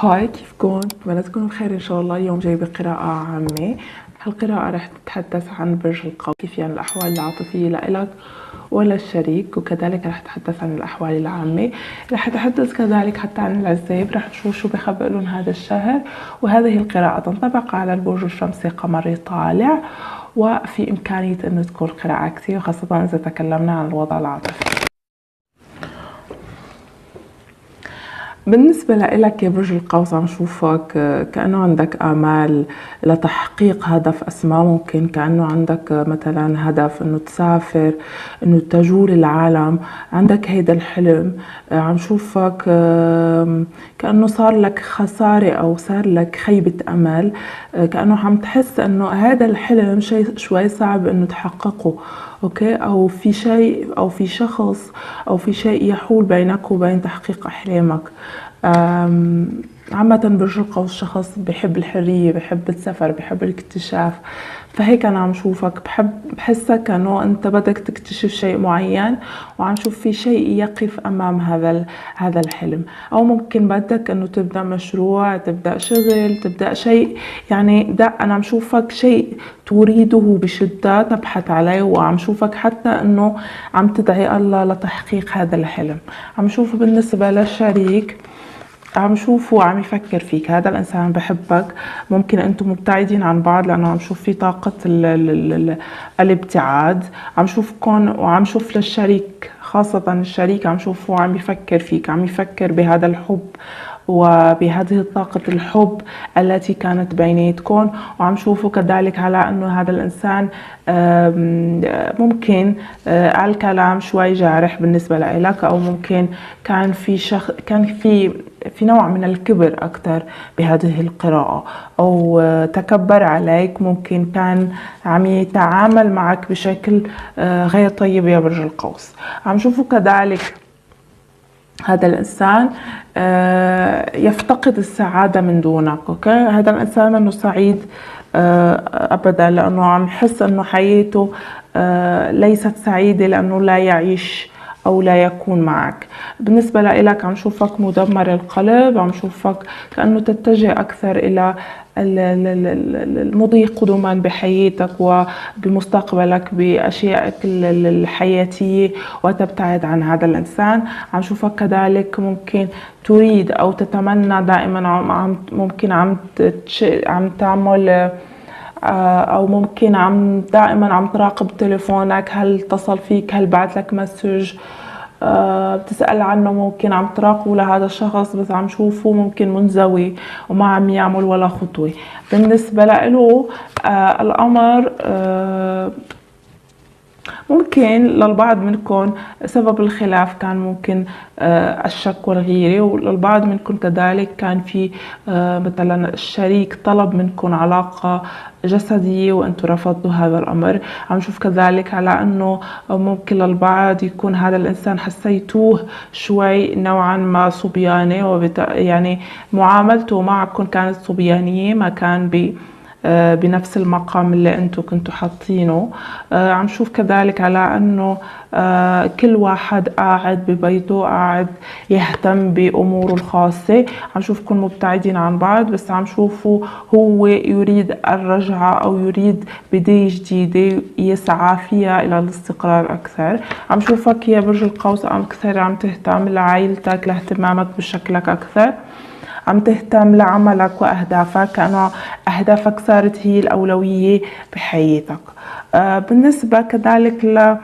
هاي كيفكم؟ بتمنى تكونوا بخير إن شاء الله. اليوم جايبة قراءة عامة. هالقراءة رح تتحدث عن برج القوس كيف يعني الأحوال العاطفية لإلك وللشريك وكذلك رح تتحدث عن الأحوال العامة. رح أتحدث كذلك حتى عن العزاب رح نشوف شو بخبئ لهم هذا الشهر. وهذه القراءة تنطبق على البرج الشمسي قمري طالع وفي إمكانية أنه تكون قراءة كثير خاصة إذا تكلمنا عن الوضع العاطفي. بالنسبة لإلك يا برج القوس عم شوفك كأنه عندك آمال لتحقيق هدف أسمى ممكن كأنه عندك مثلا هدف إنه تسافر إنه تجول العالم. عندك هيدا الحلم. عم شوفك كأنه صار لك خسارة أو صار لك خيبة أمل. كأنه عم تحس إنه هذا الحلم شيء شوي صعب إنه تحققه. أوكي؟ أو في شيء أو في شخص أو في شيء يحول بينك وبين تحقيق أحلامك. عامة برج القوس شخص بحب الحرية بحب السفر بحب الاكتشاف. فهيك أنا عم شوفك. بحب بحسك إنه أنت بدك تكتشف شيء معين وعم شوف في شيء يقف أمام هذا هذا الحلم. أو ممكن بدك إنه تبدأ مشروع تبدأ شغل تبدأ شيء. يعني ده أنا عم شوفك شيء تريده بشدة تبحث عليه. وعم شوفك حتى إنه عم تدعي الله لتحقيق هذا الحلم. عم شوف بالنسبة للشريك عم شوفه عم يفكر فيك هذا الإنسان بحبك. ممكن أنتم مبتعدين عن بعض لأنه عم شوف في طاقة ال ال ال الابتعاد. عم شوفكم وعم شوف للشريك خاصة الشريك عم شوفه عم يفكر فيك عم يفكر بهذا الحب. وبهذه طاقة الحب التي كانت بيناتكم وعم شوفوا كذلك على أنه هذا الإنسان ممكن آه، الكلام شوي جارح بالنسبة لك أو ممكن كان في شخ كان في في نوع من الكبر أكثر بهذه القراءة. أو تكبر عليك ممكن كان عم يتعامل معك بشكل آه، غير طيب يا برج القوس. عم شوفوا كذلك هذا الإنسان آه، يفتقد السعادة من دونك okay؟ هذا الإنسان منه سعيد آه، أبدا لأنه عم يحس أنه حياته ليست سعيدة لأنه لا يعيش أو لا يكون معك. بالنسبة لإلك عم شوفك مدمر القلب عم شوفك كأنه تتجه أكثر إلى المضي قدما بحياتك وبمستقبلك بأشيائك الحياتية وتبتعد عن هذا الإنسان. عم شوفك كذلك ممكن تريد أو تتمنى دائما عم ممكن عم عم تعمل أو ممكن عم دائما عم تراقب تليفونك هل اتصل فيك هل بعت لك مسج؟ آه، بتسأل عنه ممكن عم تراقبه لهذا الشخص بس عم شوفه ممكن منزوي وما عم يعمل ولا خطوة. بالنسبة له آه الأمر آه ممكن للبعض منكم سبب الخلاف كان ممكن آه، الشك والغيرة وللبعض منكم كذلك كان في آه، مثلا الشريك طلب منكم علاقة جسدية وأنتم رفضتوا هذا الأمر. عم نشوف كذلك على إنه ممكن للبعض يكون هذا الإنسان حسيتوه شوي نوعا ما صبياني وبت... يعني معاملته معكم كانت صبيانية ما كان ب بنفس المقام اللي أنتم كنتوا حاطينه. آه، عم شوف كذلك على انه آه، كل واحد قاعد ببيته قاعد يهتم بأموره الخاصة. عم شوفكم مبتعدين عن بعض بس عم شوفه هو يريد الرجعة أو يريد بداية جديدة يسعى فيها إلى الاستقرار أكثر. عم شوفك يا برج القوس عم كثر عم تهتم لعائلتك لاهتمامك بشكلك أكثر. عم تهتم لعملك وأهدافك كانه أهدافك صارت هي الأولوية بحياتك. آه، بالنسبة كذلك ل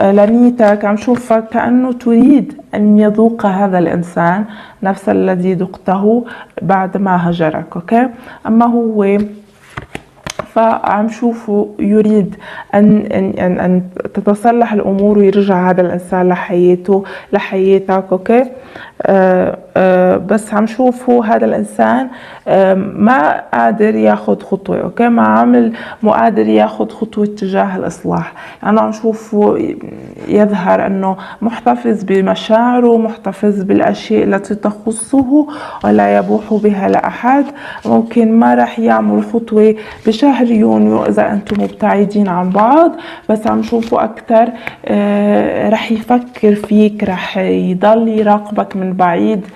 آه، لنيتك عم شوفك كأنه تريد أن يذوق هذا الإنسان نفس الذي ذقته بعد ما هجرك okay؟ أما هو فعم شوفه يريد أن, أن, أن, أن تتصلح الأمور ويرجع هذا الإنسان لحياته لحياتك okay؟ آه آه بس عم شوفه هذا الإنسان آه ما قادر ياخذ خطوة أوكي؟ ما عامل مو قادر ياخذ خطوة تجاه الإصلاح. أنا عم شوفه يظهر أنه محتفظ بمشاعره محتفظ بالأشياء التي تخصه ولا يبوح بها لأحد. ممكن ما رح يعمل خطوة بشهر يونيو إذا أنتم مبتعدين عن بعض بس عم شوفه أكثر آه رح يفكر فيك رح يضل يراقبك من بعيد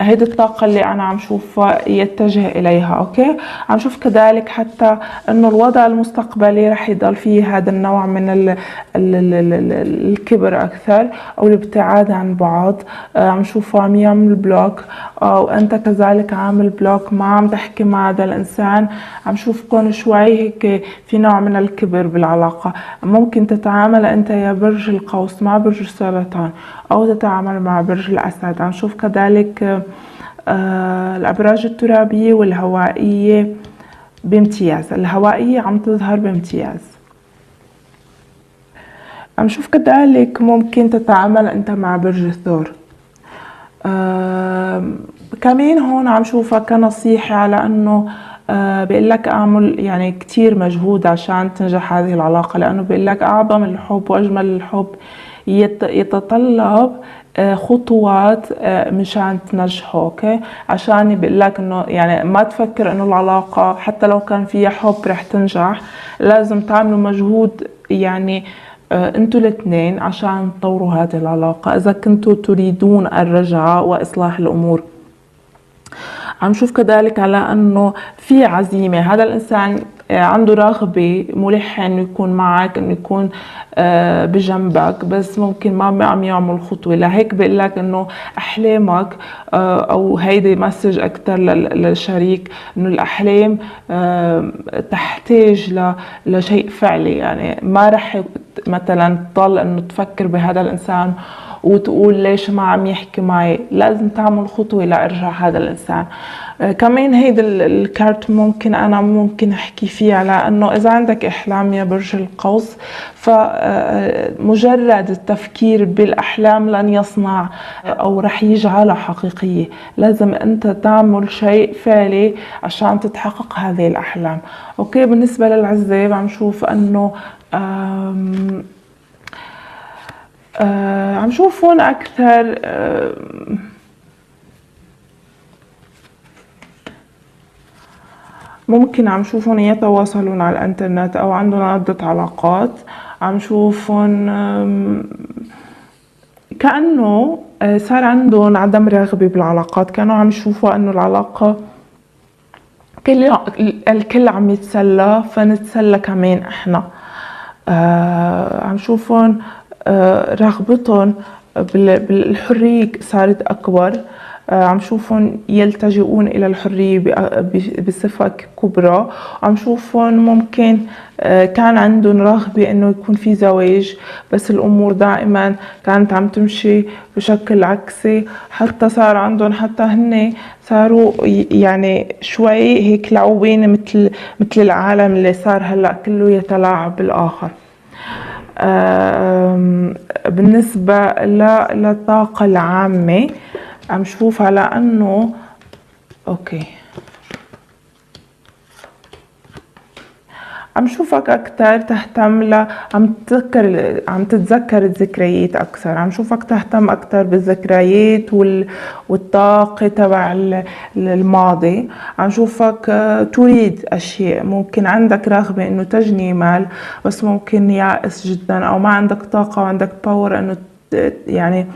هيدي الطاقة اللي أنا عم شوفها يتجه إليها أوكي؟ عم شوف كذلك حتى إنه الوضع المستقبلي رح يضل فيه هذا النوع من ال ال ال ال ال الكبر أكثر أو الابتعاد عن بعض. آه، عم شوفه عم يعمل block أو أنت كذلك عامل block ما عم تحكي مع هذا الإنسان. عم شوفكم شوي هيك في نوع من الكبر بالعلاقة. ممكن تتعامل أنت يا برج القوس مع برج السرطان. أو تتعامل مع برج الأسد. عم شوف كذلك آه، الأبراج الترابية والهوائية بامتياز. الهوائية عم تظهر بامتياز. عم شوف كذلك ممكن تتعامل أنت مع برج الثور. آه كمان هون عم شوفها كنصيحة على أنه آه بيقول لك اعمل يعني كتير مجهود عشان تنجح هذه العلاقة لأنه بيقول لك أعظم الحب وأجمل الحب يتطلب آه، خطوات آه، مشان تنجحه أوكي؟ عشان بقول لك إنه يعني ما تفكر إنه العلاقة حتى لو كان فيها حب رح تنجح لازم تعملوا مجهود يعني آه، أنتوا الاثنين عشان تطوروا هذه العلاقة. إذا كنتوا تريدون الرجعة وإصلاح الأمور. عم شوف كذلك على إنه في عزيمة. هذا الإنسان عنده رغبة ملحة إنه يكون معك إنه يكون آه، بجنبك بس ممكن ما عم يعمل خطوة. لهيك بقول لك إنه أحلامك آه، أو هيدي مسج أكثر للشريك إنه الأحلام آه، تحتاج لشيء فعلي. يعني ما رح مثلا تضل إنه تفكر بهذا الإنسان وتقول ليش ما عم يحكي معي. لازم تعمل خطوة لأرجع هذا الإنسان. آه كمان هيدا الكارت ممكن أنا ممكن أحكي فيه على أنه إذا عندك إحلام يا برج القوس فمجرد آه، التفكير بالأحلام لن يصنع أو رح يجعلها حقيقية. لازم أنت تعمل شيء فعلي عشان تتحقق هذه الأحلام. أوكي بالنسبة للعزاب عم شوف آه عم شوف هون أكثر ممكن عم شوفهم يتواصلون على الإنترنت أو عندهم عدة علاقات. عم شوفهم كأنه آه، صار عندهم عدم رغبة بالعلاقات. كانوا عم يشوفوا إنه العلاقة كل الكل عم يتسلى فنتسلى كمان إحنا. آه عم شوفهم آه، رغبتهم بالحرية صارت أكبر. آه، عم شوفهم يلتجئون إلى الحرية بصفة كبرى. عم شوفهم ممكن آه، كان عندهم رغبة إنه يكون في زواج بس الأمور دائما كانت عم تمشي بشكل عكسي. حتى صار عندهم حتى هن صاروا يعني شوي هيك لعوبين مثل مثل العالم اللي صار هلأ كله يتلاعب بالآخر. بالنسبة للطاقة العامة عم شوف على انه أوكي. عم شوفك أكثر تهتم ل عم تتذكر عم تتذكر الذكريات أكثر. عم شوفك تهتم أكثر بالذكريات وال... والطاقة تبع الماضي. عم شوفك آه، تريد أشياء. ممكن عندك رغبة إنه تجني مال بس ممكن يائس جدا أو ما عندك طاقة وعندك power إنه يعني آه،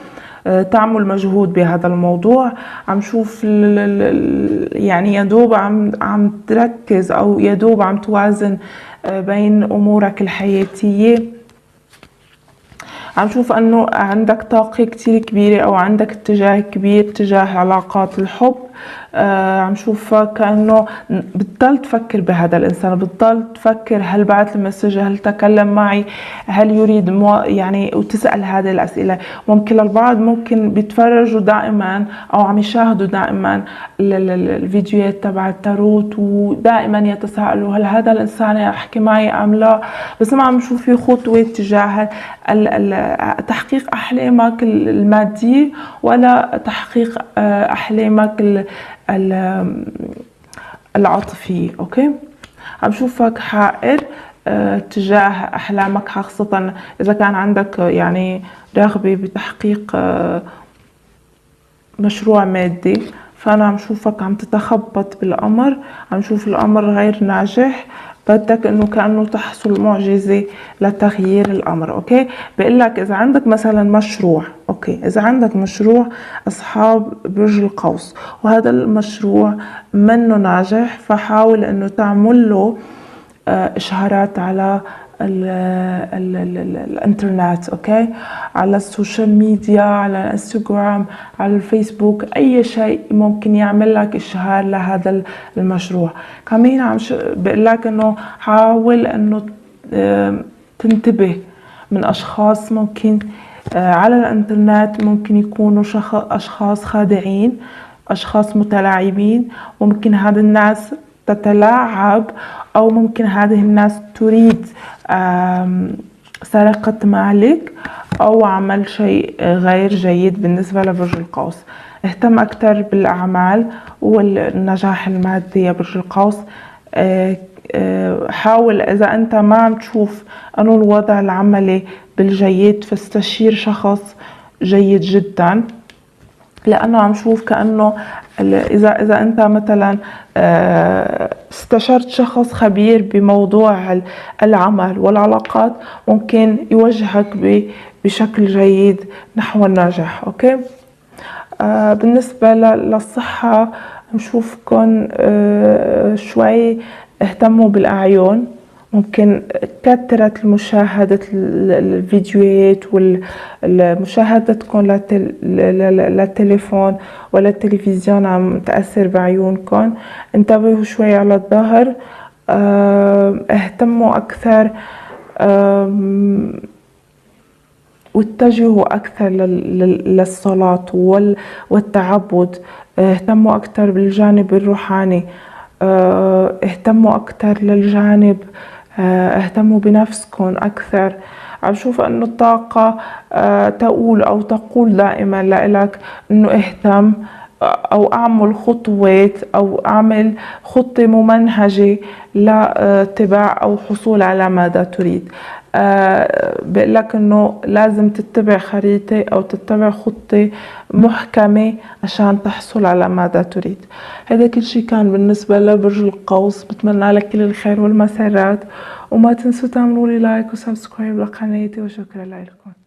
تعمل مجهود بهذا الموضوع. عم شوف يعني يا دوب عم عم تركز أو يا دوب عم توازن آه، بين أمورك الحياتية. عم شوف أنه عندك طاقة كتير كبيرة أو عندك اتجاه كبير تجاه علاقات الحب. آه عم شوفها كأنه بتضل تفكر بهذا الإنسان بتضل تفكر هل بعث ال message هل تكلم معي هل يريد مو يعني وتسأل هذه الأسئلة. ممكن للبعض ممكن بيتفرجوا دائما أو عم يشاهدوا دائما الفيديوهات تبع التاروت ودائما يتساءلوا هل هذا الإنسان يحكي معي أم لا. بس ما عم نشوف في خطوة تجاه تحقيق أحلامك المادية ولا تحقيق آه، أحلامك العاطفية أوكي؟ عم شوفك حائر آه، تجاه أحلامك خاصة إذا كان عندك يعني رغبة بتحقيق آه، مشروع مادي. فأنا عم شوفك عم تتخبط بالأمر عم شوف الأمر غير ناجح بدك إنه كأنه تحصل معجزة لتغيير الأمر okay؟ بقول لك إذا عندك مثلا مشروع okay؟ إذا عندك مشروع أصحاب برج القوس وهذا المشروع منه ناجح فحاول إنه تعمل له آه، اشهارات على ال ال ال الانترنت okay على ال social media على الانستغرام على الفيسبوك أي شيء ممكن يعمل لك اشهار لهذا المشروع. كمان عم بقول لك إنه حاول إنه تنتبه من أشخاص ممكن آه، على الانترنت ممكن يكونوا أشخاص خادعين أشخاص متلاعبين ممكن هذا الناس تتلاعب أو ممكن هذه الناس تريد سرقة مالك أو عمل شيء غير جيد بالنسبة لبرج القوس. اهتم أكثر بالأعمال والنجاح المادي يا برج القوس. آه، آه، حاول إذا أنت ما عم تشوف أنه الوضع العملي بالجيد فاستشير شخص جيد جدا. لأنه عم شوف كأنه اذا إذا أنت مثلا آه، استشرت شخص خبير بموضوع العمل والعلاقات ممكن يوجهك بشكل جيد نحو النجاح okay؟ آه، بالنسبة للصحة نشوفكم آه، شوي اهتموا بالاعين ممكن كثرت مشاهدة الفيديوهات ومشاهدتكم للتليفون ولا التلفزيون عم تأثر بعيونكم انتبهوا شوي على الظهر. اهتموا أكثر واتجهوا أكثر للصلاة والتعبد. اهتموا أكثر بالجانب الروحاني. اهتموا أكثر للجانب آه، اهتموا بنفسكم أكثر. عم شوف إنه الطاقة آه، تقول أو تقول دائما لإلك إنه اهتم آه، أو أعمل خطوات أو أعمل خطة ممنهجة لاتباع أو حصول على ماذا تريد. آه بقول لك إنه لازم تتبع خريطة أو تتبع خطة محكمة عشان تحصل على ماذا تريد. هذا كل شيء كان بالنسبة لبرج القوس. بتمنى لك كل الخير والمسرات. وما تنسوا تعملوا لي like و subscribe لقناتي. وشكرا لكم.